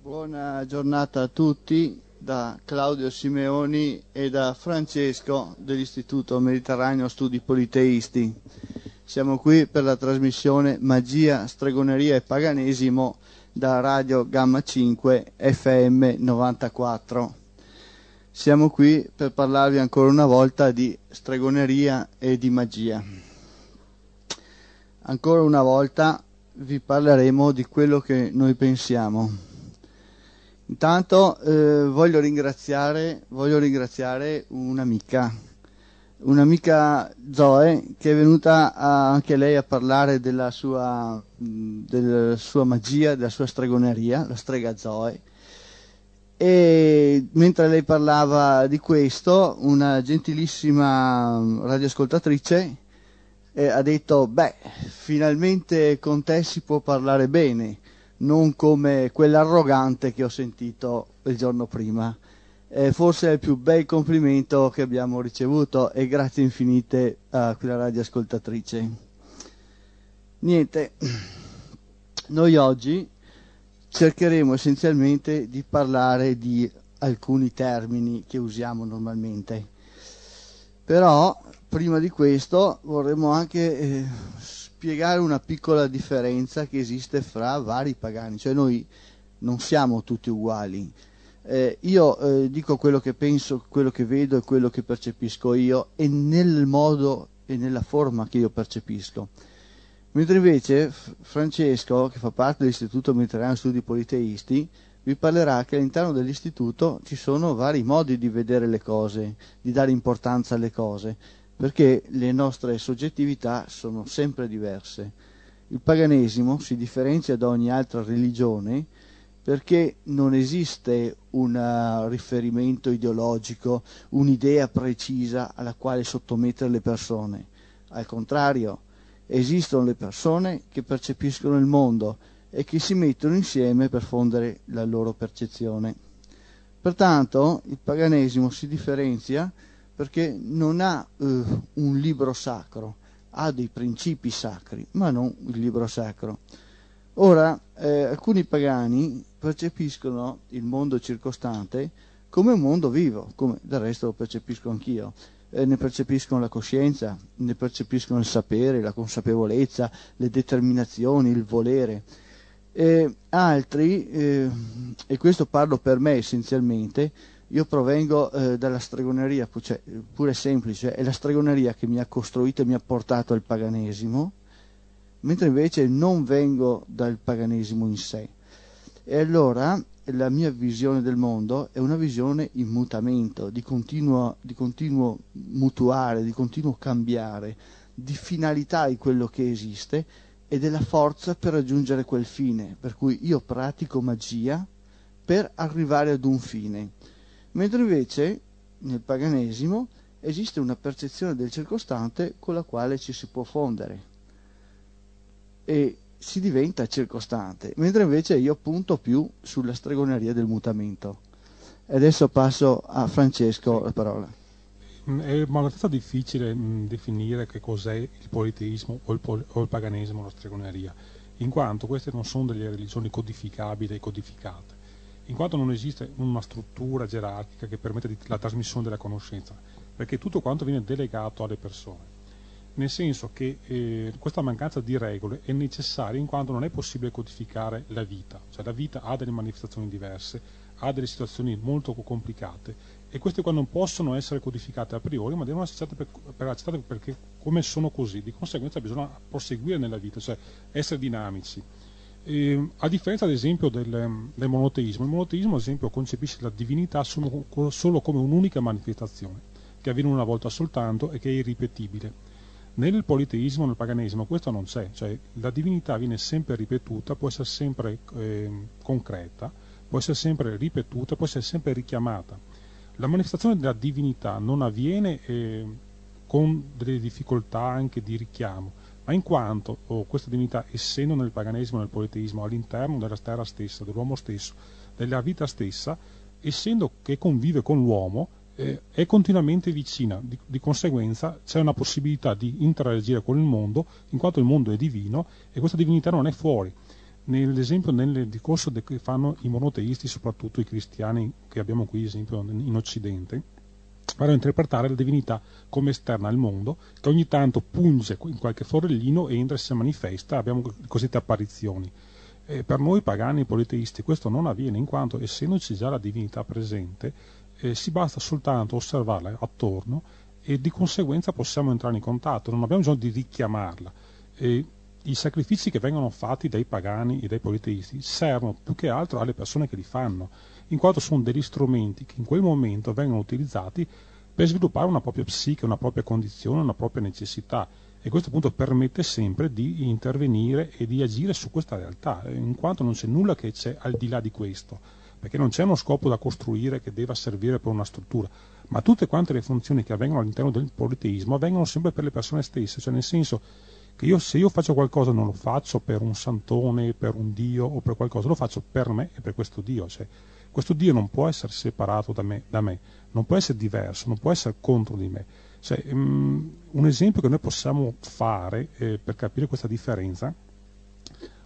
Buona giornata a tutti da Claudio Simeoni e da Francesco dell'Istituto Mediterraneo Studi Politeisti. Siamo qui per la trasmissione Magia, Stregoneria e Paganesimo da Radio Gamma 5 FM 94. Siamo qui per parlarvi ancora una volta di stregoneria e di magia. Ancora una volta vi parleremo di quello che noi pensiamo. Intanto eh, voglio, ringraziare, voglio ringraziare un'amica, un'amica Zoe che è venuta a, anche lei a parlare della sua, della sua magia, della sua stregoneria, la strega Zoe. E mentre lei parlava di questo, una gentilissima radioascoltatrice eh, ha detto, beh, finalmente con te si può parlare bene, non come quell'arrogante che ho sentito il giorno prima. Eh, forse è il più bel complimento che abbiamo ricevuto e grazie infinite a quella radioascoltatrice. Niente, noi oggi cercheremo essenzialmente di parlare di alcuni termini che usiamo normalmente. Però prima di questo vorremmo anche eh, spiegare una piccola differenza che esiste fra vari pagani, cioè noi non siamo tutti uguali. Eh, io eh, dico quello che penso, quello che vedo e quello che percepisco io e nel modo e nella forma che io percepisco. Mentre invece Francesco, che fa parte dell'Istituto Mediterraneo Studi Politeisti, vi parlerà che all'interno dell'istituto ci sono vari modi di vedere le cose, di dare importanza alle cose, perché le nostre soggettività sono sempre diverse. Il paganesimo si differenzia da ogni altra religione perché non esiste un uh, riferimento ideologico, un'idea precisa alla quale sottomettere le persone. Al contrario, esistono le persone che percepiscono il mondo e che si mettono insieme per fondere la loro percezione. Pertanto il paganesimo si differenzia perché non ha eh, un libro sacro, ha dei principi sacri, ma non il libro sacro. Ora, eh, alcuni pagani percepiscono il mondo circostante come un mondo vivo, come del resto lo percepisco anch'io. Eh, ne percepiscono la coscienza, ne percepiscono il sapere, la consapevolezza, le determinazioni, il volere e altri, eh, e questo parlo per me essenzialmente, io provengo eh, dalla stregoneria, cioè, pure semplice, è la stregoneria che mi ha costruito e mi ha portato al paganesimo, mentre invece non vengo dal paganesimo in sé. E allora la mia visione del mondo è una visione in mutamento, di continuo, di continuo mutuare, di continuo cambiare, di finalità di quello che esiste e della forza per raggiungere quel fine, per cui io pratico magia per arrivare ad un fine, mentre invece nel paganesimo esiste una percezione del circostante con la quale ci si può fondere e si diventa circostante, mentre invece io punto più sulla stregoneria del mutamento. E adesso passo a Francesco la parola. Mm, è abbastanza difficile mh, mm, definire che cos'è il politeismo o il, pol- o il paganesimo o la stregoneria, in quanto queste non sono delle religioni codificabili e codificate, in quanto non esiste una struttura gerarchica che permetta la trasmissione della conoscenza, perché tutto quanto viene delegato alle persone. Nel senso che eh, questa mancanza di regole è necessaria in quanto non è possibile codificare la vita, cioè la vita ha delle manifestazioni diverse, ha delle situazioni molto complicate e queste qua non possono essere codificate a priori, ma devono essere accettate, per accettate perché come sono così, di conseguenza bisogna proseguire nella vita, cioè essere dinamici. E, a differenza ad esempio del, del, monoteismo, il monoteismo ad esempio concepisce la divinità solo, solo come un'unica manifestazione, che avviene una volta soltanto e che è irripetibile. Nel politeismo, nel paganesimo, questo non c'è, cioè la divinità viene sempre ripetuta, può essere sempre eh, concreta, può essere sempre ripetuta, può essere sempre richiamata la manifestazione della divinità non avviene eh, con delle difficoltà anche di richiamo, ma in quanto oh, questa divinità, essendo nel paganesimo e nel politeismo all'interno della terra stessa, dell'uomo stesso, della vita stessa, essendo che convive con l'uomo, eh, è continuamente vicina, di, di, conseguenza c'è una possibilità di interagire con il mondo, in quanto il mondo è divino e questa divinità non è fuori. nell'esempio, nel discorso che fanno i monoteisti, soprattutto i cristiani che abbiamo qui, esempio, in Occidente, vanno interpretare la divinità come esterna al mondo, che ogni tanto punge in qualche forellino, entra e si manifesta, abbiamo le cosiddette apparizioni. E per noi pagani politeisti questo non avviene, in quanto essendoci già la divinità presente, eh, si basta soltanto osservarla attorno e di conseguenza possiamo entrare in contatto, non abbiamo bisogno di richiamarla. E i sacrifici che vengono fatti dai pagani e dai politeisti servono più che altro alle persone che li fanno, in quanto sono degli strumenti che in quel momento vengono utilizzati per sviluppare una propria psiche, una propria condizione, una propria necessità. E questo appunto permette sempre di intervenire e di agire su questa realtà, in quanto non c'è nulla che c'è al di là di questo, perché non c'è uno scopo da costruire che deva servire per una struttura, ma tutte quante le funzioni che avvengono all'interno del politeismo avvengono sempre per le persone stesse, cioè nel senso che io, se io faccio qualcosa non lo faccio per un santone, per un Dio o per qualcosa, lo faccio per me e per questo Dio. Cioè, questo Dio non può essere separato da me, da me, non può essere diverso, non può essere contro di me. Cioè, um, un esempio che noi possiamo fare eh, per capire questa differenza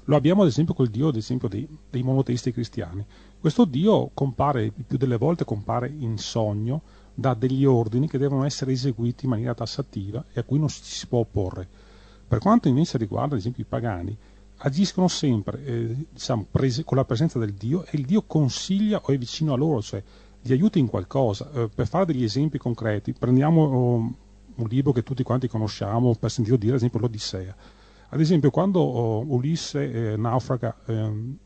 lo abbiamo ad esempio col Dio esempio, dei, dei monoteisti cristiani. Questo Dio compare, più delle volte compare in sogno, dà degli ordini che devono essere eseguiti in maniera tassativa e a cui non si può opporre. Per quanto invece riguarda ad esempio i pagani, agiscono sempre eh, diciamo, prese, con la presenza del Dio e il Dio consiglia o è vicino a loro, cioè li aiuta in qualcosa. Eh, per fare degli esempi concreti, prendiamo oh, un libro che tutti quanti conosciamo, per sentito dire ad esempio l'Odissea. Ad esempio quando oh, Ulisse eh, naufraga ehm,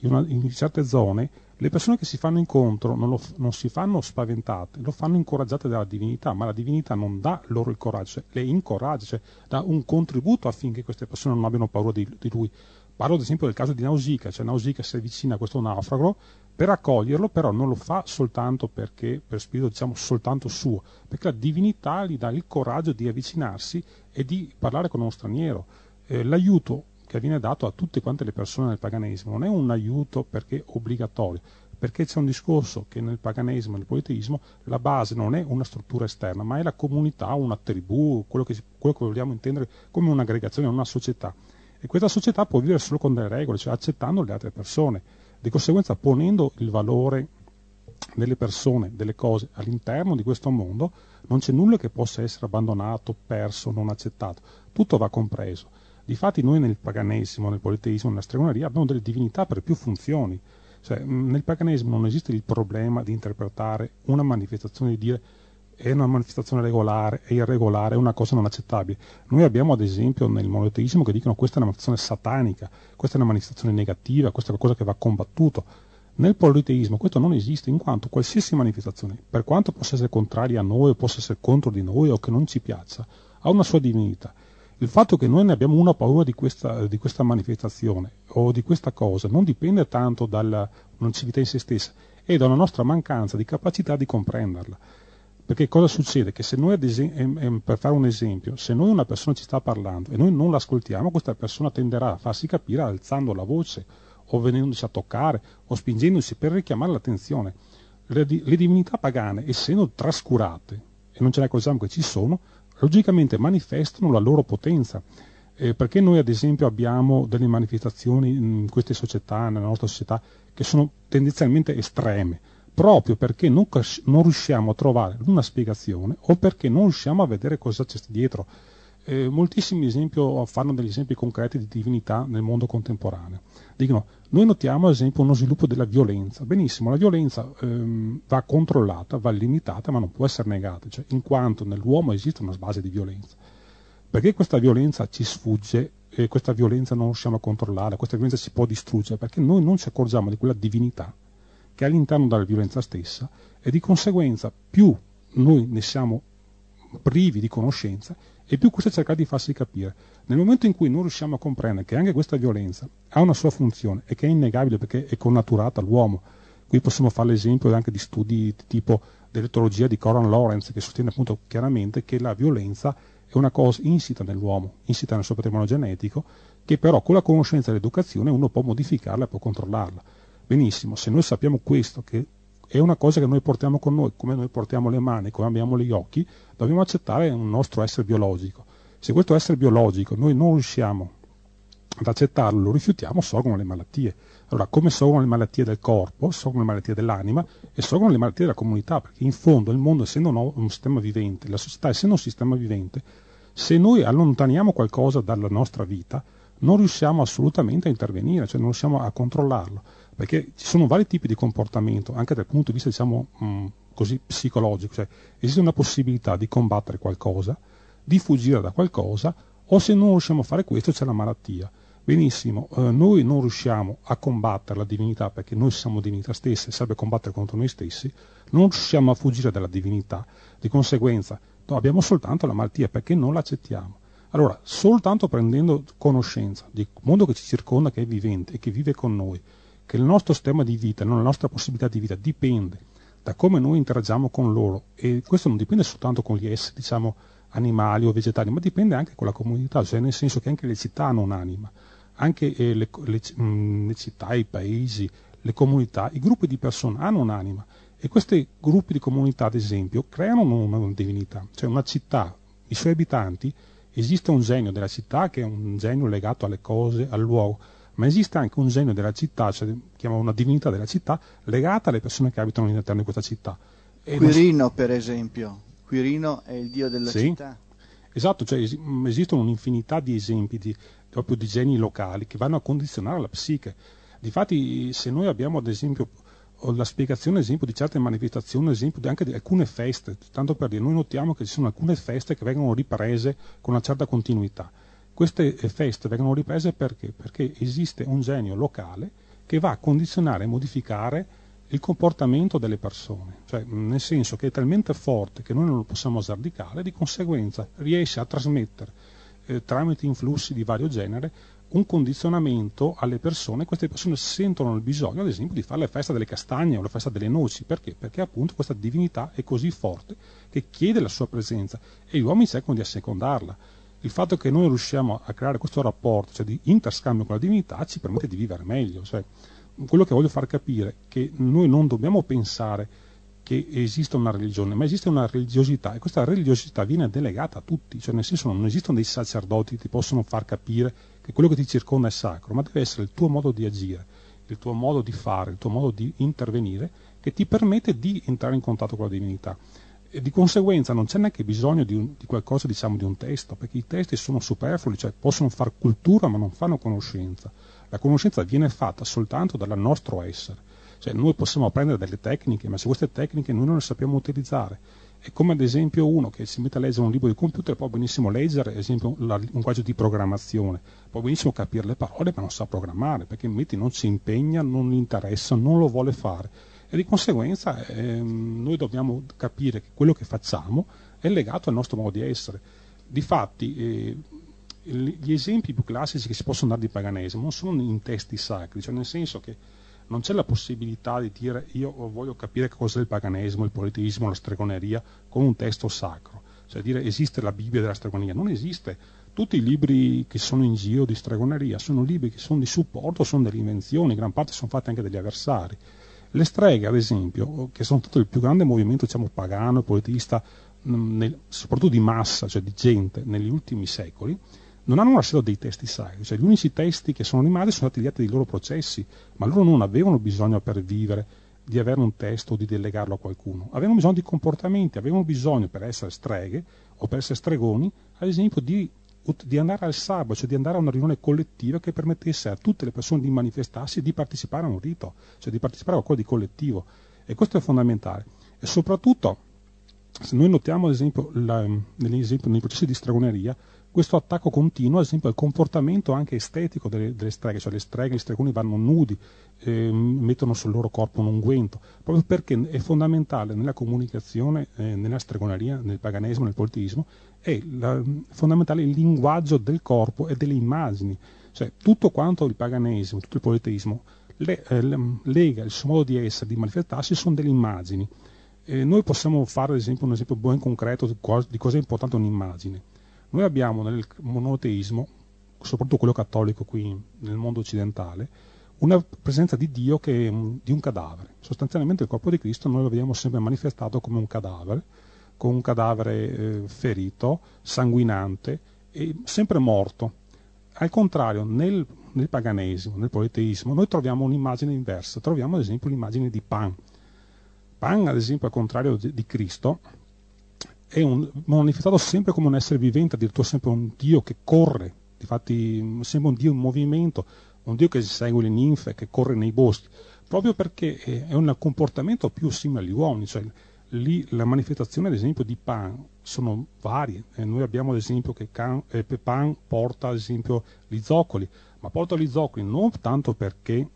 in, una, in certe zone, le persone che si fanno incontro non, lo, non, si fanno spaventate, lo fanno incoraggiate dalla divinità, ma la divinità non dà loro il coraggio, cioè le incoraggia, cioè dà un contributo affinché queste persone non abbiano paura di, di lui. Parlo ad esempio del caso di Nausicaa, cioè Nausicaa si avvicina a questo naufrago per accoglierlo, però non lo fa soltanto perché, per spirito diciamo soltanto suo, perché la divinità gli dà il coraggio di avvicinarsi e di parlare con uno straniero. Eh, l'aiuto che viene dato a tutte quante le persone nel paganesimo, non è un aiuto perché obbligatorio, perché c'è un discorso che nel paganesimo nel politeismo la base non è una struttura esterna, ma è la comunità, una tribù, quello che, quello che vogliamo intendere come un'aggregazione, una società. E questa società può vivere solo con delle regole, cioè accettando le altre persone, di conseguenza ponendo il valore delle persone, delle cose all'interno di questo mondo, non c'è nulla che possa essere abbandonato, perso, non accettato, tutto va compreso. Difatti noi nel paganesimo, nel politeismo, nella stregoneria abbiamo delle divinità per più funzioni. Cioè, nel paganesimo non esiste il problema di interpretare una manifestazione di dire è una manifestazione regolare, è irregolare, è una cosa non accettabile. Noi abbiamo ad esempio nel monoteismo che dicono questa è una manifestazione satanica, questa è una manifestazione negativa, questa è qualcosa che va combattuto. Nel politeismo questo non esiste in quanto qualsiasi manifestazione, per quanto possa essere contraria a noi o possa essere contro di noi o che non ci piaccia, ha una sua divinità. Il fatto che noi ne abbiamo una paura di questa, di questa manifestazione o di questa cosa non dipende tanto dalla nocività in se stessa, è da una nostra mancanza di capacità di comprenderla. Perché cosa succede? Che se noi, esempio, per fare un esempio, se noi una persona ci sta parlando e noi non l'ascoltiamo, questa persona tenderà a farsi capire alzando la voce o venendoci a toccare o spingendoci per richiamare l'attenzione. Le divinità pagane, essendo trascurate, e non ce ne accorgiamo che ci sono, logicamente manifestano la loro potenza. Eh, perché noi ad esempio abbiamo delle manifestazioni in queste società, nella nostra società, che sono tendenzialmente estreme, proprio perché non, non riusciamo a trovare una spiegazione o perché non riusciamo a vedere cosa c'è dietro. Eh, moltissimi esempi fanno degli esempi concreti di divinità nel mondo contemporaneo. Dicono, noi notiamo ad esempio uno sviluppo della violenza. Benissimo, la violenza ehm, va controllata, va limitata, ma non può essere negata, cioè, in quanto nell'uomo esiste una base di violenza. Perché questa violenza ci sfugge e questa violenza non riusciamo a controllare, questa violenza si può distruggere, perché noi non ci accorgiamo di quella divinità che è all'interno della violenza stessa e di conseguenza più noi ne siamo privi di conoscenza e più questo cerca di farsi capire. Nel momento in cui non riusciamo a comprendere che anche questa violenza ha una sua funzione e che è innegabile perché è connaturata all'uomo, qui possiamo fare l'esempio anche di studi tipo dell'etologia di Coran Lawrence che sostiene appunto chiaramente che la violenza è una cosa insita nell'uomo, insita nel suo patrimonio genetico, che però con la conoscenza e l'educazione uno può modificarla e può controllarla. Benissimo, se noi sappiamo questo, che è una cosa che noi portiamo con noi, come noi portiamo le mani, come abbiamo gli occhi, dobbiamo accettare un nostro essere biologico. Se questo essere biologico noi non riusciamo ad accettarlo, lo rifiutiamo, sorgono le malattie. Allora, come sorgono le malattie del corpo, sorgono le malattie dell'anima e sorgono le malattie della comunità, perché in fondo il mondo essendo un sistema vivente, la società essendo un sistema vivente, se noi allontaniamo qualcosa dalla nostra vita, non riusciamo assolutamente a intervenire, cioè non riusciamo a controllarlo, perché ci sono vari tipi di comportamento, anche dal punto di vista diciamo mh, così psicologico, cioè esiste una possibilità di combattere qualcosa, di fuggire da qualcosa, o se non riusciamo a fare questo c'è la malattia. Benissimo, eh, noi non riusciamo a combattere la divinità perché noi siamo divinità stesse, serve combattere contro noi stessi, non riusciamo a fuggire dalla divinità, di conseguenza no, abbiamo soltanto la malattia perché non l'accettiamo. Allora, soltanto prendendo conoscenza del mondo che ci circonda, che è vivente e che vive con noi, che il nostro sistema di vita, la nostra possibilità di vita, dipende da come noi interagiamo con loro. E questo non dipende soltanto con gli esseri, diciamo, animali o vegetali, ma dipende anche con la comunità, cioè nel senso che anche le città hanno un'anima, anche eh, le, le, mh, mm, le, città, i paesi, le comunità, i gruppi di persone hanno un'anima. E questi gruppi di comunità, ad esempio, creano una, una divinità, cioè una città, i suoi abitanti, esiste un genio della città che è un genio legato alle cose, al luogo, ma esiste anche un genio della città, cioè chiamiamo una divinità della città, legata alle persone che abitano all'interno di questa città. E Quirino, non... per esempio. Quirino è il dio della sì. città. Esatto, cioè es- mm, esistono un'infinità di esempi di, proprio di geni locali che vanno a condizionare la psiche. Difatti, se noi abbiamo ad esempio la spiegazione esempio di certe manifestazioni, esempio anche di alcune feste, tanto per dire, noi notiamo che ci sono alcune feste che vengono riprese con una certa continuità. Queste feste vengono riprese perché? Perché esiste un genio locale che va a condizionare e modificare il comportamento delle persone, cioè nel senso che è talmente forte che noi non lo possiamo sardicare, di conseguenza riesce a trasmettere eh, tramite influssi di vario genere un condizionamento alle persone, queste persone sentono il bisogno ad esempio di fare la festa delle castagne o la festa delle noci, perché? Perché appunto questa divinità è così forte che chiede la sua presenza e gli uomini cercano di assecondarla il fatto che noi riusciamo a creare questo rapporto, cioè di interscambio con la divinità, ci permette di vivere meglio. Cioè, quello che voglio far capire è che noi non dobbiamo pensare che esista una religione, ma esiste una religiosità e questa religiosità viene delegata a tutti, cioè nel senso non esistono dei sacerdoti che ti possono far capire che quello che ti circonda è sacro, ma deve essere il tuo modo di agire, il tuo modo di fare, il tuo modo di intervenire che ti permette di entrare in contatto con la divinità e di conseguenza non c'è neanche bisogno di, un, di qualcosa, diciamo, di un testo, perché i testi sono superflui, cioè possono fare cultura ma non fanno conoscenza. La conoscenza viene fatta soltanto dal nostro essere. Cioè noi possiamo prendere delle tecniche, ma se queste tecniche noi non le sappiamo utilizzare, è come ad esempio uno che si mette a leggere un libro di computer può benissimo leggere, ad esempio, un linguaggio di programmazione, può benissimo capire le parole ma non sa programmare, perché metti non si impegna, non gli interessa, non lo vuole fare e di conseguenza ehm, noi dobbiamo capire che quello che facciamo è legato al nostro modo di essere. Difatti, eh, gli esempi più classici che si possono dare di paganesimo non sono in testi sacri, cioè nel senso che non c'è la possibilità di dire io voglio capire cos'è il paganesimo, il politismo, la stregoneria con un testo sacro, cioè dire esiste la Bibbia della stregoneria, non esiste. Tutti i libri che sono in giro di stregoneria sono libri che sono di supporto, sono delle invenzioni, gran parte sono fatte anche dagli avversari. Le streghe, ad esempio, che sono stato il più grande movimento diciamo, pagano e politista, mm, nel, soprattutto di massa, cioè di gente, negli ultimi secoli, non hanno lasciato dei testi sacri, cioè gli unici testi che sono rimasti sono stati gli atti dei loro processi, ma loro non avevano bisogno per vivere di avere un testo o di delegarlo a qualcuno, avevano bisogno di comportamenti, avevano bisogno per essere streghe o per essere stregoni, ad esempio, di di andare al sabato, cioè di andare a una riunione collettiva che permettesse a tutte le persone di manifestarsi e di partecipare a un rito, cioè di partecipare a qualcosa di collettivo. E questo è fondamentale. E soprattutto, se noi notiamo ad esempio, la, esempio nei processi di stregoneria, questo attacco continuo, ad esempio, al comportamento anche estetico delle, delle streghe, cioè le streghe, gli stregoni vanno nudi, eh, mettono sul loro corpo un unguento, proprio perché è fondamentale nella comunicazione, eh, nella stregoneria, nel paganesimo, nel politismo, è la, fondamentale il linguaggio del corpo e delle immagini, cioè tutto quanto il paganesimo, tutto il politismo le, eh, lega il suo modo di essere, di manifestarsi, sono delle immagini. noi possiamo fare ad esempio un esempio ben concreto di cosa è importante un'immagine noi abbiamo nel monoteismo, soprattutto quello cattolico qui nel mondo occidentale, una presenza di Dio che è di un cadavere. Sostanzialmente il corpo di Cristo noi lo vediamo sempre manifestato come un cadavere, con un cadavere eh, ferito, sanguinante e sempre morto. Al contrario, nel, nel, paganesimo, nel politeismo, noi troviamo un'immagine inversa, troviamo ad esempio l'immagine di Pan. Pan, ad esempio, al contrario di Cristo, è un, manifestato sempre come un essere vivente, addirittura sempre un Dio che corre, infatti sembra un Dio in movimento, un Dio che segue le ninfe, che corre nei boschi, proprio perché è un comportamento più simile agli uomini, cioè lì la manifestazione ad esempio di Pan sono varie, eh, noi abbiamo ad esempio che Can, eh, Pan porta ad esempio gli zoccoli, ma porta gli zoccoli non tanto perché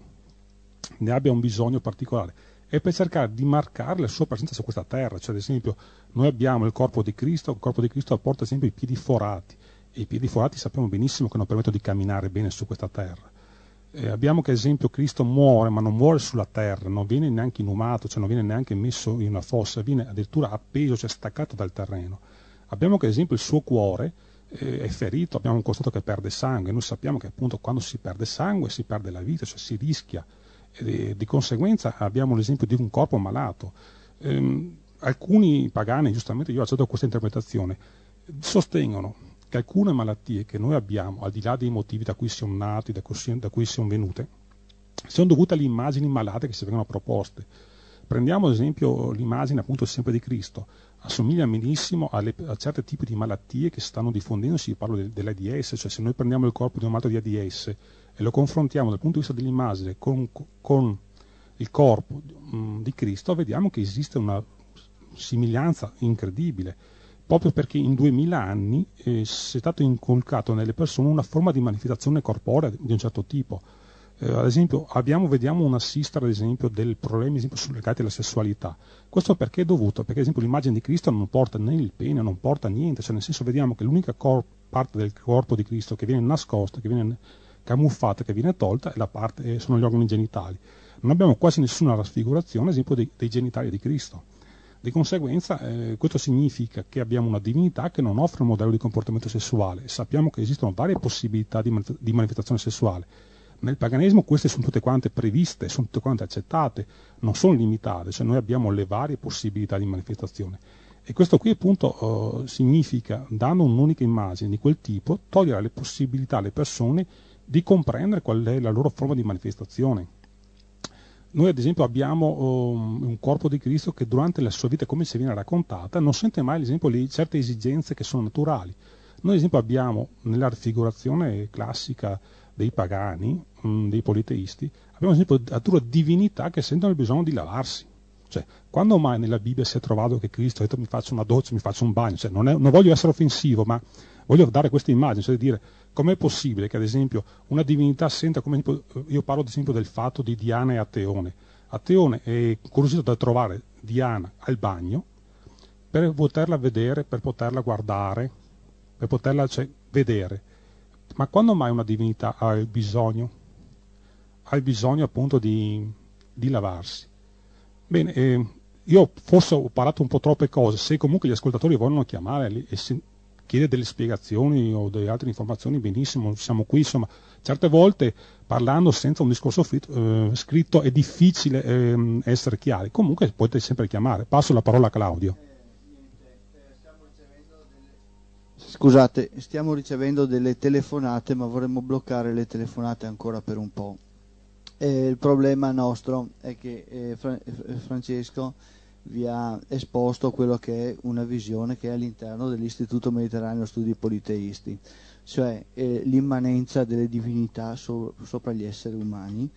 ne abbia un bisogno particolare, è per cercare di marcare la sua presenza su questa terra, cioè ad esempio noi abbiamo il corpo di Cristo, il corpo di Cristo porta esempio i piedi forati, e i piedi forati sappiamo benissimo che non permettono di camminare bene su questa terra. Eh, abbiamo che ad esempio Cristo muore, ma non muore sulla terra, non viene neanche inumato, cioè non viene neanche messo in una fossa, viene addirittura appeso, cioè staccato dal terreno. Abbiamo che ad esempio il suo cuore eh, è ferito, abbiamo constatato che perde sangue, noi sappiamo che appunto quando si perde sangue si perde la vita, cioè si rischia, e di conseguenza abbiamo l'esempio di un corpo malato. Eh, alcuni pagani, giustamente io accetto questa interpretazione, sostengono che alcune malattie che noi abbiamo, al di là dei motivi da cui siamo nati, da cui, da cui sono venute, sono dovute alle immagini malate che si vengono proposte. Prendiamo ad esempio l'immagine appunto sempre di Cristo, assomiglia benissimo alle, a certi tipi di malattie che stanno diffondendo, si parla de, dell'AIDS, cioè se noi prendiamo il corpo di un malato di AIDS e lo confrontiamo dal punto di vista dell'immagine con, con il corpo mh, di Cristo, vediamo che esiste una somiglianza incredibile proprio perché in 2000 anni eh, è stato inculcato nelle persone una forma di manifestazione corporea di un certo tipo. Eh, ad esempio, abbiamo, vediamo una ad esempio, del problemi esempio, legati alla sessualità. Questo perché è dovuto? Perché ad esempio l'immagine di Cristo non porta né il pene, non porta niente, cioè nel senso vediamo che l'unica cor- parte del corpo di Cristo che viene nascosta, che viene camuffata, che viene tolta, parte, eh, sono gli organi genitali. Non abbiamo quasi nessuna raffigurazione, ad esempio, dei, dei genitali di Cristo. Di conseguenza eh, questo significa che abbiamo una divinità che non offre un modello di comportamento sessuale. Sappiamo che esistono varie possibilità di, di manifestazione sessuale. Nel paganesimo queste sono tutte quante previste, sono tutte quante accettate, non sono limitate, cioè noi abbiamo le varie possibilità di manifestazione. E questo qui appunto eh, significa, dando un'unica immagine di quel tipo, togliere le possibilità alle persone di comprendere qual è la loro forma di manifestazione. Noi ad esempio abbiamo um, un corpo di Cristo che durante la sua vita, come si viene raccontata, non sente mai esempio, le, certe esigenze che sono naturali. Noi ad esempio abbiamo nella raffigurazione classica dei pagani, um, dei politeisti, abbiamo ad esempio addirittura divinità che sentono il bisogno di lavarsi. Cioè, quando mai nella Bibbia si è trovato che Cristo ha detto mi faccio una doccia, mi faccio un bagno? Cioè, non, è, non voglio essere offensivo, ma voglio dare questa immagine, cioè dire com'è possibile che ad esempio una divinità senta, come io parlo ad esempio del fatto di Diana e Ateone. Ateone è incuriosito da trovare Diana al bagno per poterla vedere, per poterla guardare, per poterla cioè, vedere. Ma quando mai una divinità ha il bisogno? Ha il bisogno appunto di, di lavarsi. Bene, eh, io forse ho parlato un po' troppe cose, se comunque gli ascoltatori vogliono chiamare e se, chiede delle spiegazioni o delle altre informazioni, benissimo, siamo qui, insomma, certe volte parlando senza un discorso fritto, eh, scritto è difficile eh, essere chiari, comunque potete sempre chiamare. Passo la parola a Claudio. Scusate, stiamo ricevendo delle telefonate, ma vorremmo bloccare le telefonate ancora per un po'. E il problema nostro è che eh, Francesco vi ha esposto quello che è una visione che è all'interno dell'Istituto Mediterraneo Studi Politeisti, cioè eh, l'immanenza delle divinità so- sopra gli esseri umani.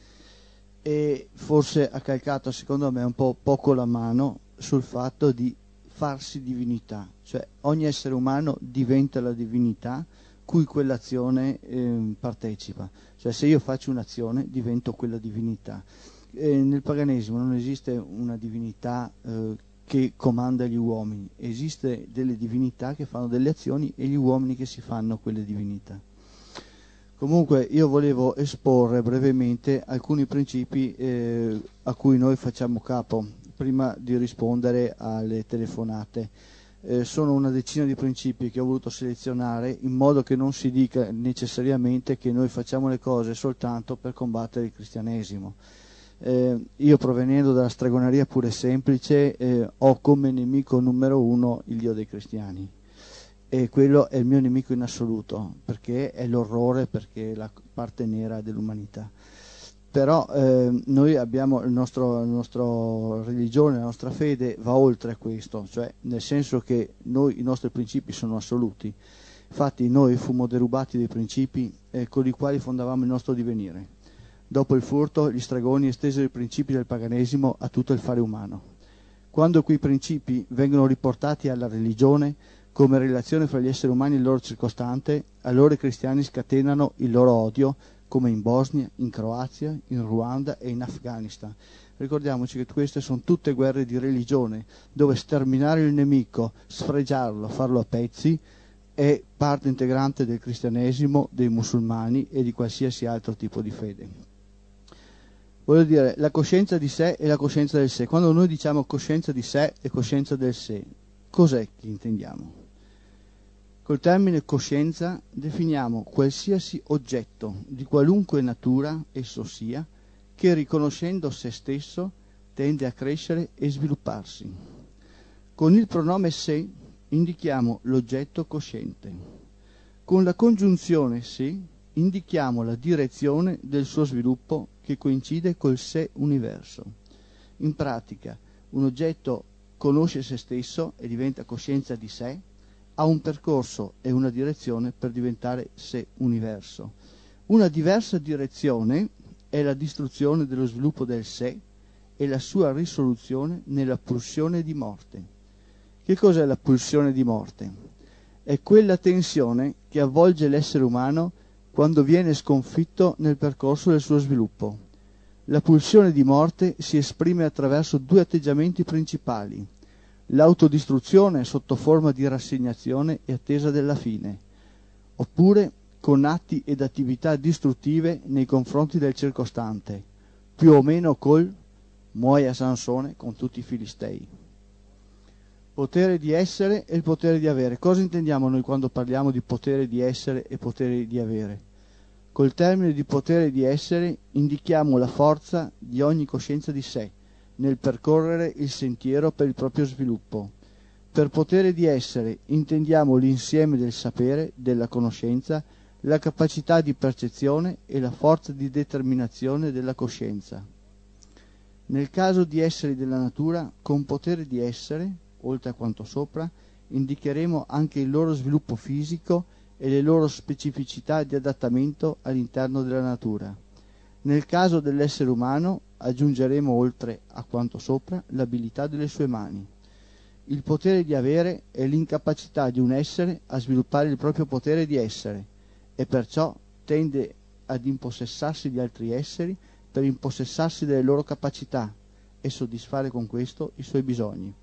E forse ha calcato secondo me un po' poco la mano sul fatto di farsi divinità, cioè ogni essere umano diventa la divinità cui quell'azione eh, partecipa, cioè se io faccio un'azione divento quella divinità eh, nel paganesimo non esiste una divinità eh, che comanda gli uomini, esiste delle divinità che fanno delle azioni e gli uomini che si fanno quelle divinità. Comunque io volevo esporre brevemente alcuni principi eh, a cui noi facciamo capo prima di rispondere alle telefonate. Eh, sono una decina di principi che ho voluto selezionare in modo che non si dica necessariamente che noi facciamo le cose soltanto per combattere il cristianesimo eh, io provenendo dalla stregoneria pure semplice eh, ho come nemico numero uno il Dio dei cristiani e quello è il mio nemico in assoluto, perché è l'orrore, perché è la parte nera dell'umanità. Però eh, noi abbiamo il nostro, la nostra religione, la nostra fede va oltre a questo, cioè nel senso che noi, i nostri principi sono assoluti. Infatti noi fummo derubati dei principi eh, con i quali fondavamo il nostro divenire. Dopo il furto, gli stregoni estesero i principi del paganesimo a tutto il fare umano. Quando quei principi vengono riportati alla religione, come relazione fra gli esseri umani e il loro circostante, allora i cristiani scatenano il loro odio, come in Bosnia, in Croazia, in Ruanda e in Afghanistan. Ricordiamoci che queste sono tutte guerre di religione, dove sterminare il nemico, sfregiarlo, farlo a pezzi, è parte integrante del cristianesimo, dei musulmani e di qualsiasi altro tipo di fede. Voglio dire, la coscienza di sé e la coscienza del sé. Quando noi diciamo coscienza di sé e coscienza del sé, cos'è che intendiamo? Col termine coscienza definiamo qualsiasi oggetto di qualunque natura esso sia che riconoscendo se stesso tende a crescere e svilupparsi. Con il pronome se indichiamo l'oggetto cosciente. Con la congiunzione se indichiamo la direzione del suo sviluppo che coincide col sé universo. In pratica, un oggetto conosce se stesso e diventa coscienza di sé ha un percorso e una direzione per diventare sé universo. Una diversa direzione è la distruzione dello sviluppo del sé e la sua risoluzione nella pulsione di morte. Che cos'è la pulsione di morte? È quella tensione che avvolge l'essere umano quando viene sconfitto nel percorso del suo sviluppo. La pulsione di morte si esprime attraverso due atteggiamenti principali l'autodistruzione sotto forma di rassegnazione e attesa della fine, oppure con atti ed attività distruttive nei confronti del circostante, più o meno col muoia Sansone con tutti i filistei. Potere di essere e il potere di avere. Cosa intendiamo noi quando parliamo di potere di essere e potere di avere? Col termine di potere di essere indichiamo la forza di ogni coscienza di sé, nel percorrere il sentiero per il proprio sviluppo. Per potere di essere intendiamo l'insieme del sapere, della conoscenza, la capacità di percezione e la forza di determinazione della coscienza. Nel caso di esseri della natura, con potere di essere, oltre a quanto sopra, indicheremo anche il loro sviluppo fisico e le loro specificità di adattamento all'interno della natura. Nel caso dell'essere umano aggiungeremo oltre a quanto sopra l'abilità delle sue mani. Il potere di avere è l'incapacità di un essere a sviluppare il proprio potere di essere e perciò tende ad impossessarsi di altri esseri per impossessarsi delle loro capacità e soddisfare con questo i suoi bisogni.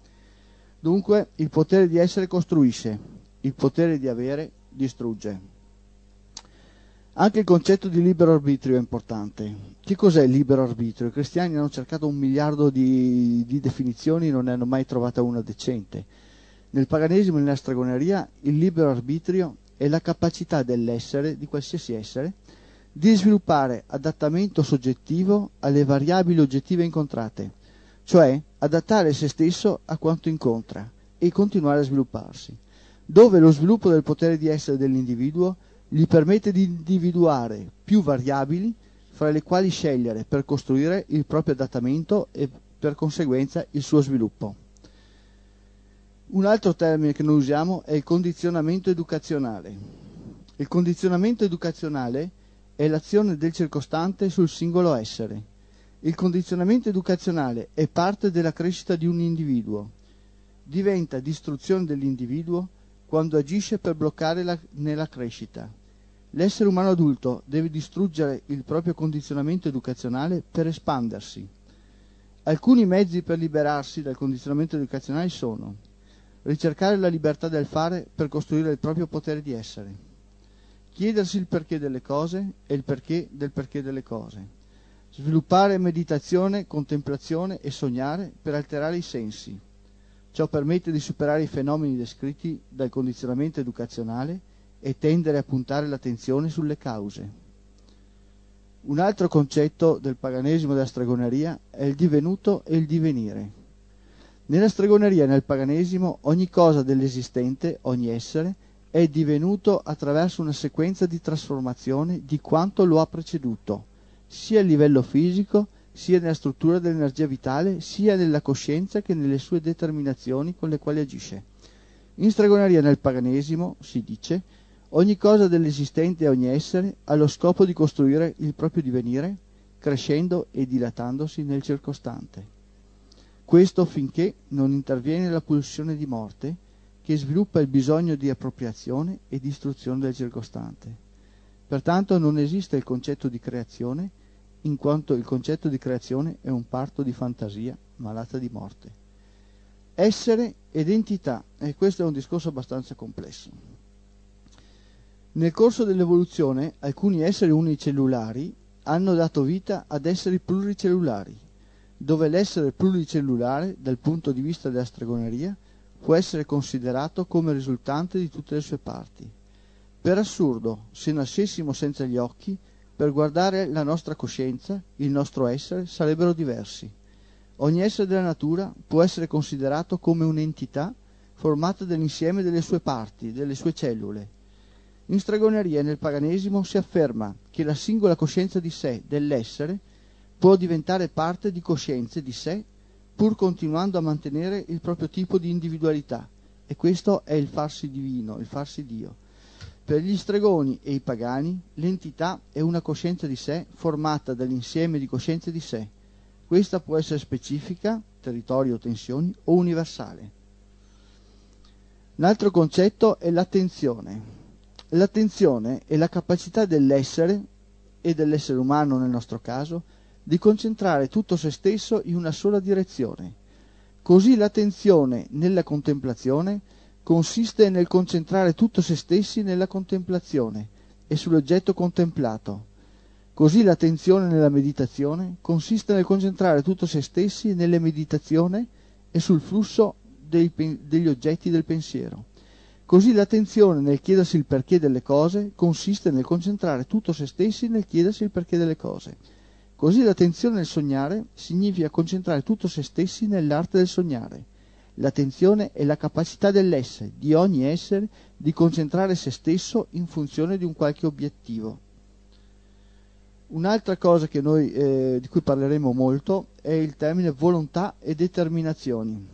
Dunque il potere di essere costruisce, il potere di avere distrugge. Anche il concetto di libero arbitrio è importante. Che cos'è libero arbitrio? I cristiani hanno cercato un miliardo di, di definizioni non ne hanno mai trovata una decente. Nel paganesimo e nella stregoneria il libero arbitrio è la capacità dell'essere, di qualsiasi essere, di sviluppare adattamento soggettivo alle variabili oggettive incontrate, cioè adattare se stesso a quanto incontra e continuare a svilupparsi, dove lo sviluppo del potere di essere dell'individuo gli permette di individuare più variabili fra le quali scegliere per costruire il proprio adattamento e per conseguenza il suo sviluppo. Un altro termine che noi usiamo è il condizionamento educazionale. Il condizionamento educazionale è l'azione del circostante sul singolo essere. Il condizionamento educazionale è parte della crescita di un individuo. Diventa distruzione dell'individuo quando agisce per bloccare la, nella crescita. L'essere umano adulto deve distruggere il proprio condizionamento educazionale per espandersi. Alcuni mezzi per liberarsi dal condizionamento educazionale sono ricercare la libertà del fare per costruire il proprio potere di essere, chiedersi il perché delle cose e il perché del perché delle cose, sviluppare meditazione, contemplazione e sognare per alterare i sensi. Ciò permette di superare i fenomeni descritti dal condizionamento educazionale e tendere a puntare l'attenzione sulle cause. Un altro concetto del paganesimo e della stregoneria è il divenuto e il divenire. Nella stregoneria e nel paganesimo ogni cosa dell'esistente, ogni essere, è divenuto attraverso una sequenza di trasformazione di quanto lo ha preceduto, sia a livello fisico, sia nella struttura dell'energia vitale, sia nella coscienza che nelle sue determinazioni con le quali agisce. In stregoneria nel paganesimo si dice ogni cosa dell'esistente e ogni essere ha lo scopo di costruire il proprio divenire, crescendo e dilatandosi nel circostante. Questo finché non interviene la pulsione di morte che sviluppa il bisogno di appropriazione e distruzione del circostante. Pertanto non esiste il concetto di creazione, in quanto il concetto di creazione è un parto di fantasia malata di morte. Essere ed entità, e questo è un discorso abbastanza complesso. Nel corso dell'evoluzione alcuni esseri unicellulari hanno dato vita ad esseri pluricellulari, dove l'essere pluricellulare, dal punto di vista della stregoneria, può essere considerato come risultante di tutte le sue parti. Per assurdo, se nascessimo senza gli occhi, per guardare la nostra coscienza, il nostro essere, sarebbero diversi. Ogni essere della natura può essere considerato come un'entità formata dall'insieme delle sue parti, delle sue cellule. In stregoneria e nel paganesimo si afferma che la singola coscienza di sé, dell'essere, può diventare parte di coscienze di sé pur continuando a mantenere il proprio tipo di individualità e questo è il farsi divino, il farsi Dio. Per gli stregoni e i pagani l'entità è una coscienza di sé formata dall'insieme di coscienze di sé. Questa può essere specifica, territorio o tensioni, o universale. Un altro concetto è l'attenzione. L'attenzione è la capacità dell'essere, e dell'essere umano nel nostro caso, di concentrare tutto se stesso in una sola direzione. Così l'attenzione nella contemplazione consiste nel concentrare tutto se stessi nella contemplazione e sull'oggetto contemplato. Così l'attenzione nella meditazione consiste nel concentrare tutto se stessi nella meditazione e sul flusso dei, degli oggetti del pensiero. Così l'attenzione nel chiedersi il perché delle cose consiste nel concentrare tutto se stessi nel chiedersi il perché delle cose. Così l'attenzione nel sognare significa concentrare tutto se stessi nell'arte del sognare. L'attenzione è la capacità dell'essere, di ogni essere, di concentrare se stesso in funzione di un qualche obiettivo. Un'altra cosa noi, eh, di cui parleremo molto è il termine volontà e determinazioni.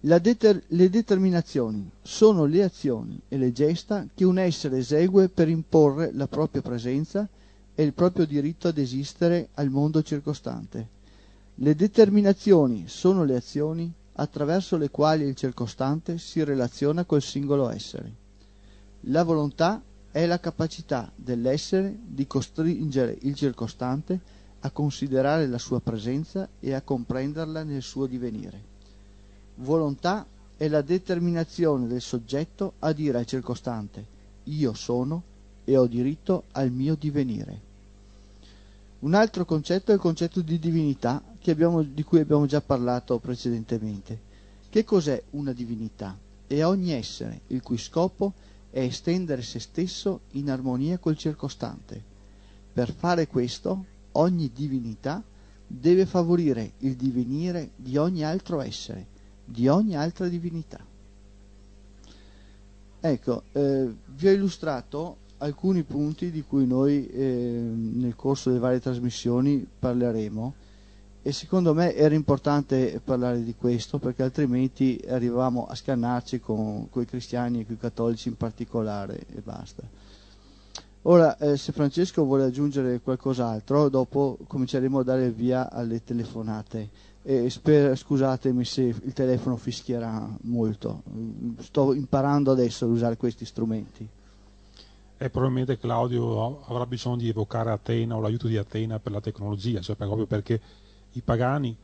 Deter- le determinazioni sono le azioni e le gesta che un essere esegue per imporre la propria presenza e il proprio diritto ad esistere al mondo circostante. Le determinazioni sono le azioni attraverso le quali il circostante si relaziona col singolo essere. La volontà è la capacità dell'essere di costringere il circostante a considerare la sua presenza e a comprenderla nel suo divenire. Volontà è la determinazione del soggetto a dire al circostante io sono e ho diritto al mio divenire. Un altro concetto è il concetto di divinità abbiamo, di cui abbiamo già parlato precedentemente. Che cos'è una divinità? È ogni essere il cui scopo è estendere se stesso in armonia col circostante. Per fare questo, ogni divinità deve favorire il divenire di ogni altro essere, di ogni altra divinità. Ecco, eh, vi ho illustrato alcuni punti di cui noi eh, nel corso delle varie trasmissioni parleremo e secondo me era importante parlare di questo perché altrimenti arrivavamo a scannarci con, con i cristiani e con i cattolici in particolare e basta. Ora, eh, se Francesco vuole aggiungere qualcos'altro, dopo cominceremo a dare via alle telefonate. E sper- scusatemi se il telefono fischierà molto, sto imparando adesso ad usare questi strumenti e probabilmente Claudio avrà bisogno di evocare Atena o l'aiuto di Atena per la tecnologia, cioè proprio perché i pagani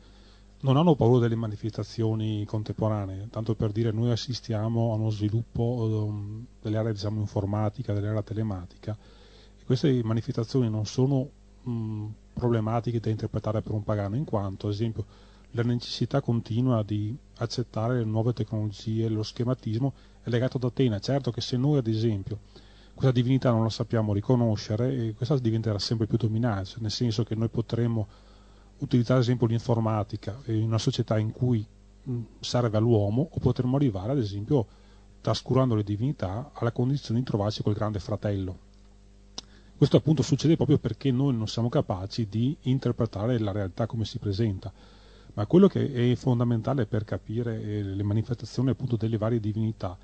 non hanno paura delle manifestazioni contemporanee, tanto per dire noi assistiamo a uno sviluppo um, dell'area diciamo, informatica, dell'area telematica e queste manifestazioni non sono um, problematiche da interpretare per un pagano, in quanto ad esempio la necessità continua di accettare le nuove tecnologie, lo schematismo è legato ad Atena. Certo che se noi ad esempio questa divinità non la sappiamo riconoscere questa diventerà sempre più dominante, nel senso che noi potremo utilizzare ad esempio l'informatica in una società in cui serve all'uomo o potremmo arrivare ad esempio trascurando le divinità, alla condizione di trovarsi col grande fratello. Questo appunto succede proprio perché noi non siamo capaci di interpretare la realtà come si presenta. Ma quello che è fondamentale per capire eh, le manifestazioni appunto delle varie divinità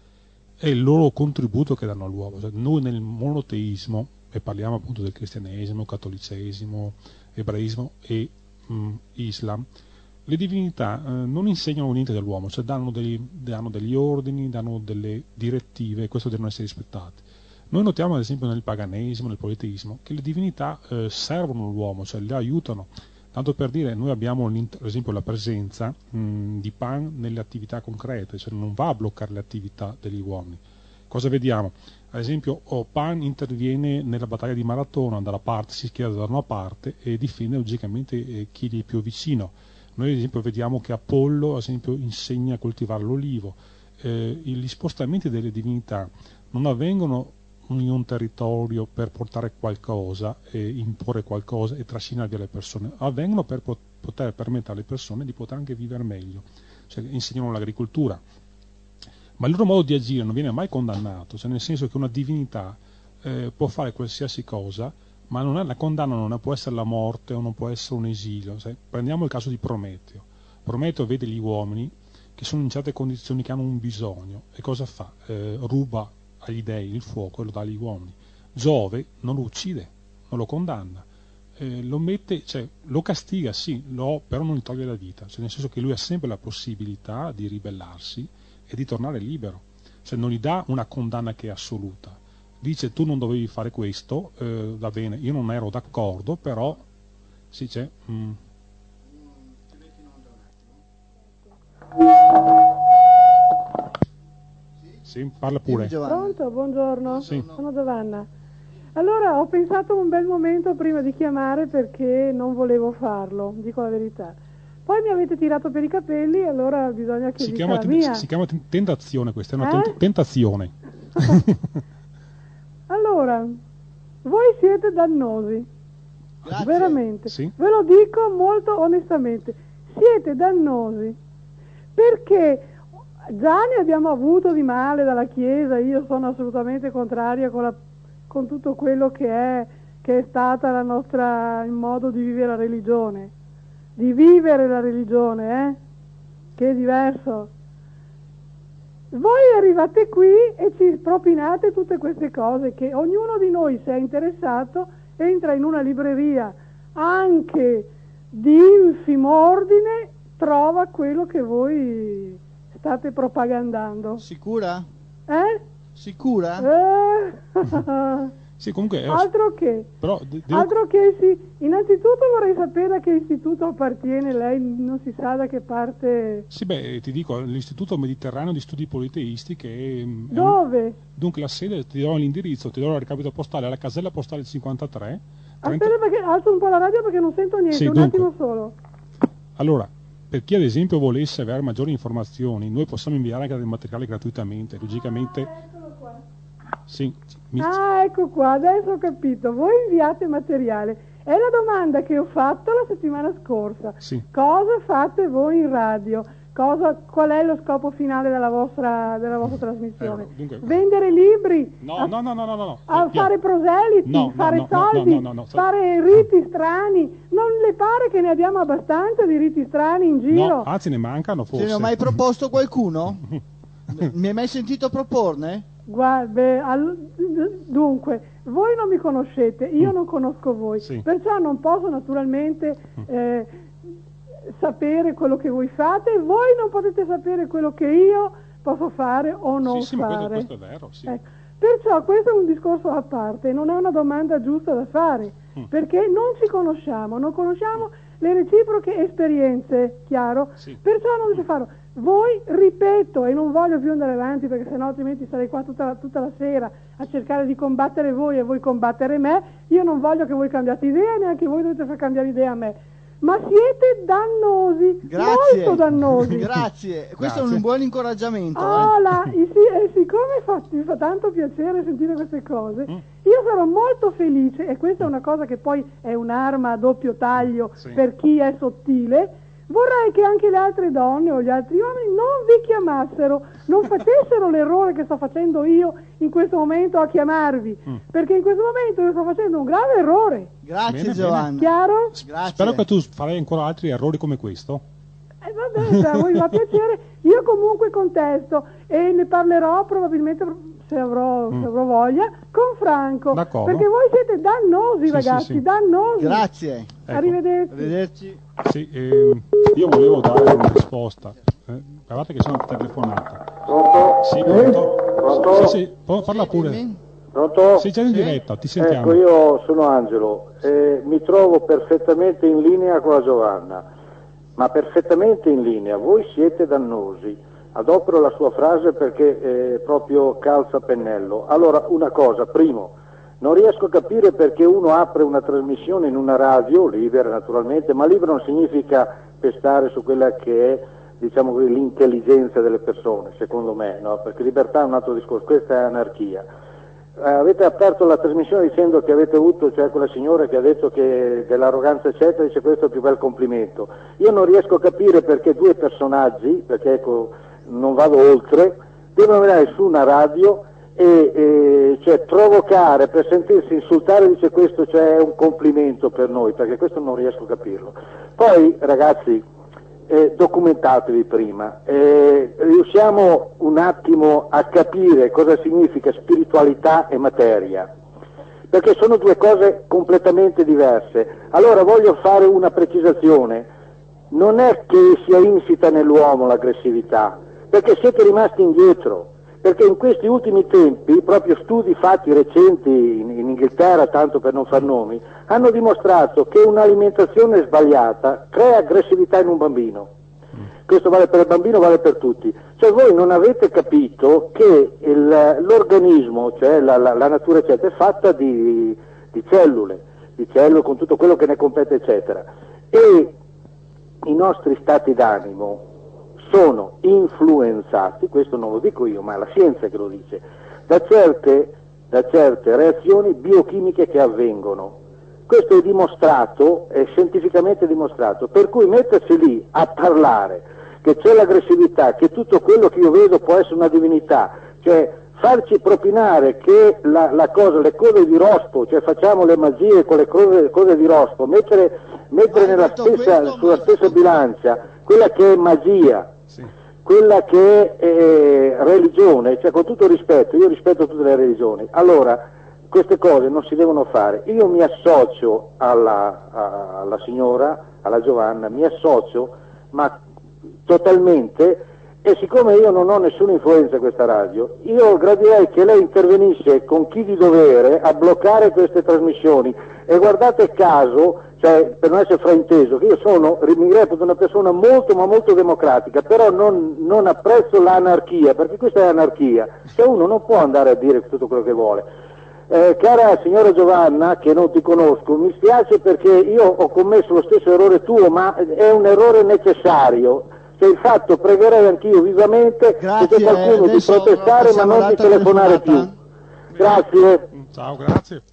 è il loro contributo che danno all'uomo. Cioè, noi nel monoteismo, e parliamo appunto del cristianesimo, cattolicesimo, ebraismo e mh, mm, islam, le divinità eh, non insegnano niente dell'uomo, cioè danno degli, danno degli ordini, danno delle direttive e questo devono essere rispettati. Noi notiamo ad esempio nel paganesimo, nel politeismo, che le divinità eh, servono l'uomo, cioè le aiutano. Tanto per dire, noi abbiamo ad esempio la presenza mh, di Pan nelle attività concrete, cioè non va a bloccare le attività degli uomini. Cosa vediamo? Ad esempio, Pan interviene nella battaglia di Maratona, dalla parte, si schiera da una parte e difende logicamente eh, chi gli è più vicino. Noi ad esempio vediamo che Apollo esempio, insegna a coltivare l'olivo. Eh, gli spostamenti delle divinità non avvengono in un territorio per portare qualcosa e imporre qualcosa e trascinare via le persone, avvengono per poter permettere alle persone di poter anche vivere meglio, cioè insegnano l'agricoltura. Ma il loro modo di agire non viene mai condannato, cioè nel senso che una divinità eh, può fare qualsiasi cosa, ma è, la condanna non può essere la morte o non può essere un esilio. Cioè, prendiamo il caso di Prometeo. Prometeo vede gli uomini che sono in certe condizioni che hanno un bisogno e cosa fa? Eh, ruba agli dei il fuoco e lo dà agli uomini. Giove non lo uccide, non lo condanna, eh, lo mette, cioè, lo castiga, sì, lo, però non gli toglie la vita, cioè, nel senso che lui ha sempre la possibilità di ribellarsi e di tornare libero, cioè non gli dà una condanna che è assoluta. Dice tu non dovevi fare questo, eh, va bene, io non ero d'accordo, però sì c'è. Mm. Sì, parla pure. Pronto, buongiorno. Sì. Sono Giovanna. Allora, ho pensato un bel momento prima di chiamare perché non volevo farlo, dico la verità. Poi mi avete tirato per i capelli e allora bisogna che si chiama, la mia. Si chiama tentazione questa, è una eh? tentazione. allora, voi siete dannosi. Grazie. Veramente. Sì? Ve lo dico molto onestamente. Siete dannosi. Perché Già ne abbiamo avuto di male dalla Chiesa, io sono assolutamente contraria con, la, con tutto quello che è, che è stata la nostra, il modo di vivere la religione, di vivere la religione, eh? che è diverso. Voi arrivate qui e ci propinate tutte queste cose che ognuno di noi, se è interessato, entra in una libreria anche di infimo ordine, trova quello che voi state propagandando. Sicura? Eh? Sicura? Eh? sì, comunque... È... Altro che... Però, devo... Altro che sì. Innanzitutto vorrei sapere a che istituto appartiene, lei non si sa da che parte... Sì, beh, ti dico, l'Istituto Mediterraneo di Studi Politeisti che... È, Dove? Un... Dunque la sede, ti do l'indirizzo, ti do la recapito postale, alla casella postale 53. 30... Aspetta perché alzo un po' la radio perché non sento niente, sì, un dunque. attimo solo. Allora, per chi ad esempio volesse avere maggiori informazioni, noi possiamo inviare anche del materiale gratuitamente, logicamente... Ah. Sì, mi... Ah, ecco qua, adesso ho capito. Voi inviate materiale. È la domanda che ho fatto la settimana scorsa. Sì. Cosa fate voi in radio? Cosa, qual è lo scopo finale della vostra, della vostra trasmissione? Eh, dunque, Vendere libri? No, a, no, no, no, no, no. A fare proseliti? No, no, fare no, no, soldi? no, no, no, no. Fare riti strani? Non le pare che ne abbiamo abbastanza di riti strani in giro? No, anzi ne mancano Ce forse. ne ho mai proposto qualcuno? Mi hai mai sentito proporne? Guarda, al- dunque, voi non mi conoscete, io Mm. non conosco voi, Sì. perciò non posso naturalmente eh, sapere quello che voi fate voi non potete sapere quello che io posso fare o non Sì, sì, fare. questo, questo è vero, sì. Ecco, Perciò questo è un discorso a parte, non è una domanda giusta da fare, Mm. perché non ci conosciamo, non conosciamo le reciproche esperienze, chiaro? Sì. Perciò non si fanno. Voi, ripeto, e non voglio più andare avanti perché sennò altrimenti sarei qua tutta la, tutta la sera a cercare di combattere voi e voi combattere me, io non voglio che voi cambiate idea e neanche voi dovete far cambiare idea a me. Ma siete dannosi, Grazie. molto dannosi. Grazie. Questo è Grazie. un buon incoraggiamento. Ah, eh. e sì, e siccome fa, mi fa tanto piacere sentire queste cose, Mm. io sarò molto felice, e questa è una cosa che poi è un'arma a doppio taglio Sì. per chi è sottile, Vorrei che anche le altre donne o gli altri uomini non vi chiamassero, non facessero l'errore che sto facendo io in questo momento a chiamarvi, mm. perché in questo momento io sto facendo un grave errore. Grazie bene, Giovanna. Chiaro? Grazie. Spero che tu farai ancora altri errori come questo. Eh, va bene, a voi fa piacere. Io comunque contesto e ne parlerò probabilmente se avrò, mm. se avrò voglia, con Franco. D'accordo. Perché voi siete dannosi, sì, ragazzi, sì, sì. dannosi. Grazie. Ecco. Arrivederci. Arrivederci. Sì, eh, io volevo dare una risposta. Eh, guardate che sono telefonata. Pronto? Sì, pronto? Pronto? Sì, sì, parla pure. Pronto? Sei già in diretta, ti sentiamo. Ecco, io sono Angelo, eh, mi trovo perfettamente in linea con la Giovanna, ma perfettamente in linea. Voi siete dannosi adopero la sua frase perché eh, proprio calza pennello. Allora, una cosa, primo, non riesco a capire perché uno apre una trasmissione in una radio, libera naturalmente, ma libera non significa pestare su quella che è diciamo, l'intelligenza delle persone, secondo me, no? perché libertà è un altro discorso, questa è anarchia. Eh, avete aperto la trasmissione dicendo che avete avuto, cioè quella signora che ha detto che dell'arroganza eccetera, dice questo è il più bel complimento. Io non riesco a capire perché due personaggi, perché ecco, non vado oltre, devono venire su una radio e, e cioè, provocare per sentirsi insultare, dice questo cioè, è un complimento per noi, perché questo non riesco a capirlo. Poi ragazzi, eh, documentatevi prima, eh, riusciamo un attimo a capire cosa significa spiritualità e materia, perché sono due cose completamente diverse. Allora voglio fare una precisazione, non è che sia insita nell'uomo l'aggressività, perché siete rimasti indietro, perché in questi ultimi tempi, proprio studi fatti recenti in, in Inghilterra, tanto per non far nomi, hanno dimostrato che un'alimentazione sbagliata crea aggressività in un bambino. Questo vale per il bambino, vale per tutti. Cioè voi non avete capito che il, l'organismo, cioè la, la, la, natura eccetera, è fatta di, di cellule, di cellule con tutto quello che ne compete eccetera. E i nostri stati d'animo, sono influenzati, questo non lo dico io, ma è la scienza che lo dice, da certe, da certe reazioni biochimiche che avvengono. Questo è dimostrato, è scientificamente dimostrato, per cui mettersi lì a parlare che c'è l'aggressività, che tutto quello che io vedo può essere una divinità, cioè farci propinare che la, la cosa, le cose di rospo, cioè facciamo le magie con le cose, le cose di rospo, mettere, mettere stessa, sulla stessa bilancia quella che è magia, quella che è eh, religione, cioè con tutto rispetto, io rispetto tutte le religioni, allora queste cose non si devono fare. Io mi associo alla, alla signora, alla Giovanna, mi associo, ma totalmente, e siccome io non ho nessuna influenza in questa radio, io gradirei che lei intervenisse con chi di dovere a bloccare queste trasmissioni. E guardate caso cioè per non essere frainteso, che io sono, mi reputo una persona molto ma molto democratica, però non, non apprezzo l'anarchia, perché questa è anarchia, cioè uno non può andare a dire tutto quello che vuole. Eh, cara signora Giovanna, che non ti conosco, mi spiace perché io ho commesso lo stesso errore tuo, ma è un errore necessario. Cioè il fatto, pregherei anch'io vivamente Grazie, che c'è qualcuno di protestare ma non di telefonare più. Grazie. Ciao, grazie.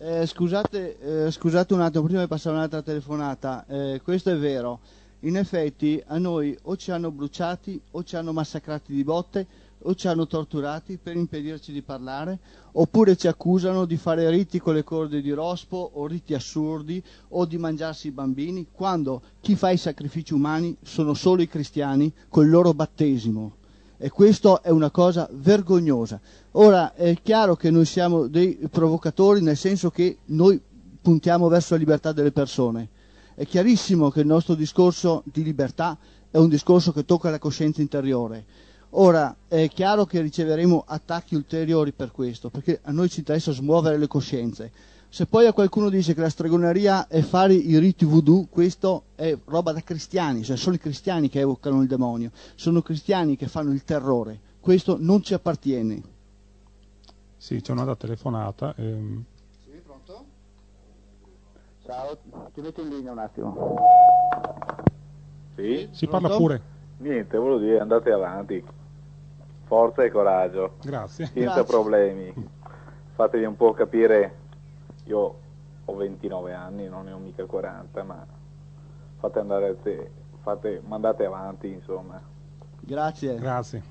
Eh, scusate, eh, scusate, un attimo, prima di passare un'altra telefonata, eh, questo è vero, in effetti a noi o ci hanno bruciati o ci hanno massacrati di botte o ci hanno torturati per impedirci di parlare, oppure ci accusano di fare riti con le corde di rospo o riti assurdi o di mangiarsi i bambini, quando chi fa i sacrifici umani sono solo i cristiani col loro battesimo e questo è una cosa vergognosa. Ora è chiaro che noi siamo dei provocatori nel senso che noi puntiamo verso la libertà delle persone. È chiarissimo che il nostro discorso di libertà è un discorso che tocca la coscienza interiore. Ora è chiaro che riceveremo attacchi ulteriori per questo, perché a noi ci interessa smuovere le coscienze. Se poi a qualcuno dice che la stregoneria è fare i riti voodoo, questo è roba da cristiani, cioè sono i cristiani che evocano il demonio, sono cristiani che fanno il terrore, questo non ci appartiene. Sì, c'è un'altra telefonata. Ehm... Sì, pronto? Ciao, ti metto in linea un attimo. Sì? Si parla pure. Niente, volevo dire andate avanti. Forza e coraggio. Grazie. Senza Grazie. problemi. Fatevi un po' capire io ho 29 anni, non ne ho mica 40, ma fate andare te, fate, mandate avanti, insomma. Grazie. Grazie.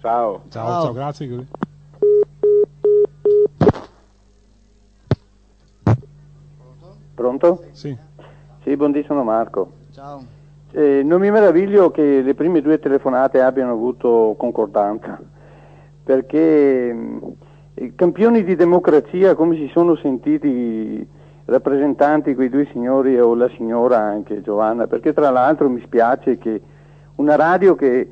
Ciao. Ciao, Ciao. ciao, grazie. Pronto? Sì. Sì, buondì, sono Marco. Ciao. Eh, non mi meraviglio che le prime due telefonate abbiano avuto concordanza, perché mh, campioni di democrazia, come si sono sentiti i rappresentanti, quei due signori o la signora anche Giovanna, perché tra l'altro mi spiace che una radio che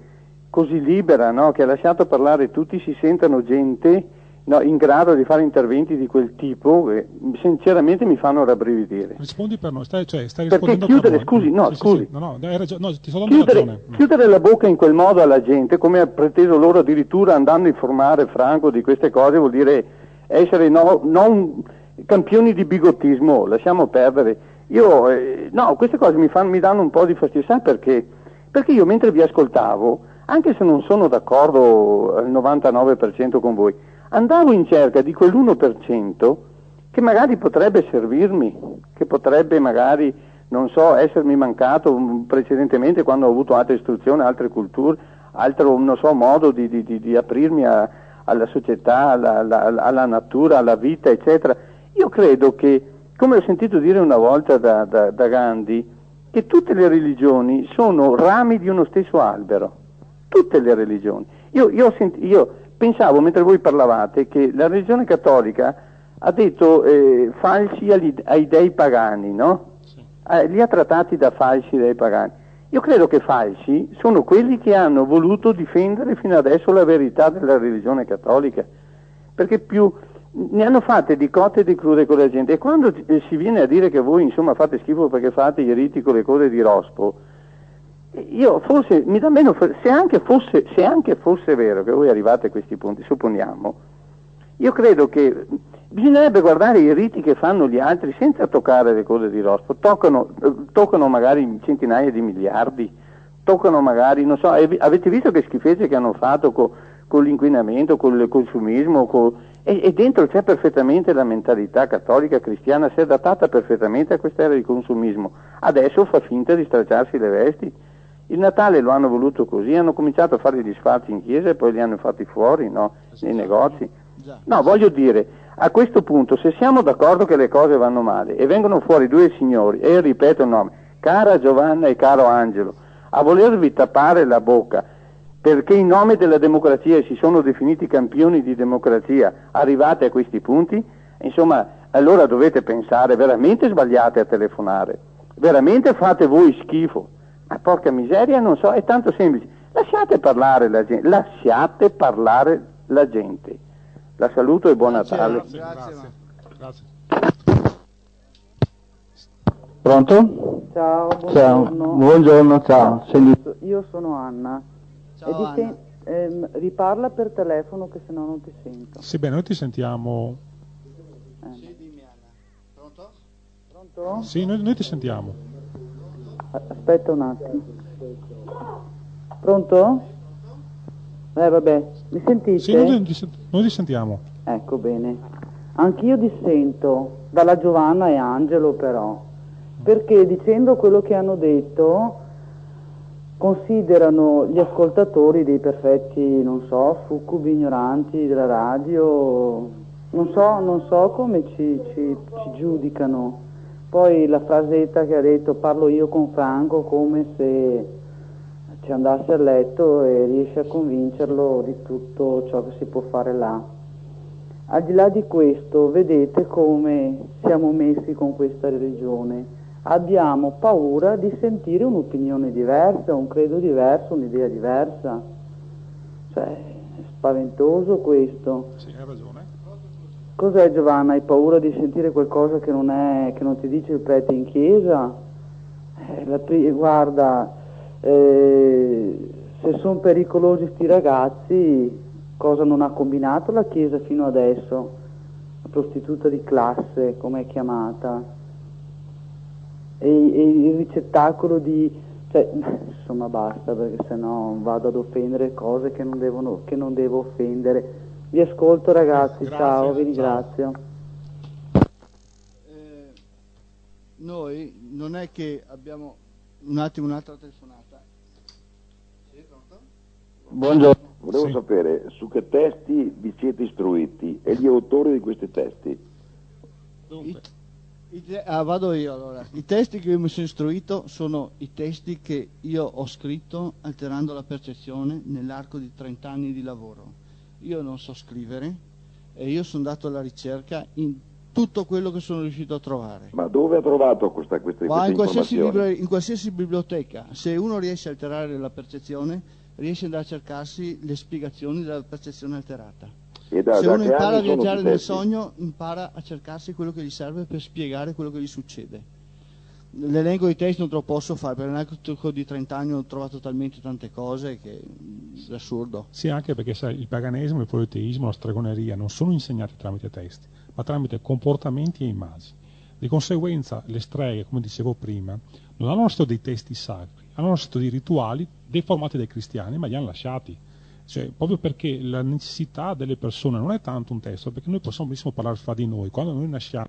così libera, no, che ha lasciato parlare tutti, si sentano gente no, in grado di fare interventi di quel tipo, che sinceramente mi fanno rabbrividire. Rispondi per noi, stai, cioè, stai Perché chiudere- per scusi, no, Sì, sì, scusi. sì. No, no, hai ragione, no, ti sto dando chiudere, ragione. Mm. chiudere la bocca in quel modo alla gente, come ha preteso loro addirittura andando a informare Franco di queste cose, vuol dire essere no- non campioni di bigottismo, lasciamo perdere. Io, eh, no, queste cose mi, fanno, mi danno un po' di fastidio, sai perché? Perché io mentre vi ascoltavo, anche se non sono d'accordo al 99% con voi, andavo in cerca di quell'1% che magari potrebbe servirmi, che potrebbe magari, non so, essermi mancato mm, precedentemente quando ho avuto altre istruzioni, altre culture, altro, non so, modo di, di- di- aprirmi a- alla società, alla, alla- alla natura, alla vita, eccetera. Io credo che, come ho sentito dire una volta da, da- da Gandhi, che tutte le religioni sono rami di uno stesso albero, tutte le religioni. Io, io ho sent- io pensavo, mentre voi parlavate, che la religione cattolica ha detto eh, falsi agli- ai dei pagani, no? Eh, li ha trattati da falsi dai pagani. Io credo che falsi sono quelli che hanno voluto difendere fino adesso la verità della religione cattolica, perché più ne hanno fatte di cotte e di crude con la gente e quando eh, si viene a dire che voi insomma fate schifo perché fate i riti con le cose di rospo, io forse mi dà meno, se anche, fosse, se anche fosse vero che voi arrivate a questi punti, supponiamo, io credo che bisognerebbe guardare i riti che fanno gli altri senza toccare le cose di rospo, toccano, toccano magari centinaia di miliardi, toccano magari, non so, ave- avete visto che schifezze che hanno fatto co- con l'inquinamento, con il consumismo, co- e, e dentro c'è perfettamente la mentalità cattolica cristiana, si è adattata perfettamente a quest'era di consumismo, adesso fa finta di stracciarsi le vesti. Il Natale lo hanno voluto così, hanno cominciato a fare gli sfalzi in chiesa e poi li hanno fatti fuori, no? nei negozi. No, voglio dire, a questo punto, se siamo d'accordo che le cose vanno male e vengono fuori due signori, e ripeto il nome, cara Giovanna e caro Angelo, a volervi tappare la bocca perché in nome della democrazia si sono definiti campioni di democrazia, arrivate a questi punti, insomma, allora dovete pensare, veramente sbagliate a telefonare, veramente fate voi schifo. Ma porca miseria, non so, è tanto semplice. Lasciate parlare la gente, lasciate parlare la gente. La saluto e buon. Natale. Grazie, Grazie, grazie. Pronto? Ciao, Ciao, buongiorno. buongiorno, ciao. Senti- Io sono Anna. Ciao e Anna. sen- ehm, riparla per telefono che sennò non ti sento. Sì, bene, noi ti sentiamo. Sì, dimmi Anna. Pronto? Pronto? Sì, noi, noi ti sentiamo. Aspetta un attimo. Pronto? Eh vabbè, mi sentite? Sì, noi ti, sen- noi ti sentiamo. Ecco bene. Anch'io dissento dalla Giovanna e Angelo però, perché dicendo quello che hanno detto considerano gli ascoltatori dei perfetti, non so, succubi ignoranti della radio, non so, non so come ci, ci- ci giudicano. Poi la frasetta che ha detto parlo io con Franco come se ci andasse a letto e riesce a convincerlo di tutto ciò che si può fare là. Al di là di questo, vedete come siamo messi con questa religione. Abbiamo paura di sentire un'opinione diversa, un credo diverso, un'idea diversa. Cioè, è spaventoso questo. Sì, hai ragione. Cos'è Giovanna? Hai paura di sentire qualcosa che non, è, che non ti dice il prete in chiesa? Eh, pri- guarda, eh, se sono pericolosi sti ragazzi, cosa non ha combinato la chiesa fino adesso? La prostituta di classe, come è chiamata? E, e il ricettacolo di... Cioè, insomma basta perché sennò vado ad offendere cose che non, devono, che non devo offendere. Vi ascolto ragazzi, Grazie, ciao, vi ciao. ringrazio. Eh, noi non è che abbiamo un attimo un'altra telefonata. Sì, pronto? Buongiorno. Volevo Sì. sapere su che testi vi siete istruiti e gli autori di questi testi. I, i te- ah, vado io allora. I testi che io mi sono istruito sono i testi che io ho scritto alterando la percezione nell'arco di 30 anni di lavoro. Io non so scrivere e io sono andato alla ricerca in tutto quello che sono riuscito a trovare. Ma dove ha trovato questa, queste, Ma in qualsiasi, in qualsiasi biblioteca, se uno riesce a alterare la percezione, riesce ad andare a cercarsi le spiegazioni della percezione alterata. Da, se da uno impara a viaggiare nel sogno, impara a cercarsi quello che gli serve per spiegare quello che gli succede. L'elenco di testi non te lo posso fare, per l'elenco di 30 anni ho trovato talmente tante cose che mm, è assurdo. Sì, anche perché sai, il paganesimo, il politeismo, la stregoneria non sono insegnati tramite testi, ma tramite comportamenti e immagini. Di conseguenza le streghe, come dicevo prima, non hanno scritto dei testi sacri, hanno scritto dei rituali deformati dai cristiani, ma li hanno lasciati. Cioè, proprio perché la necessità delle persone non è tanto un testo, perché noi possiamo benissimo parlare fra di noi. Quando noi nasciamo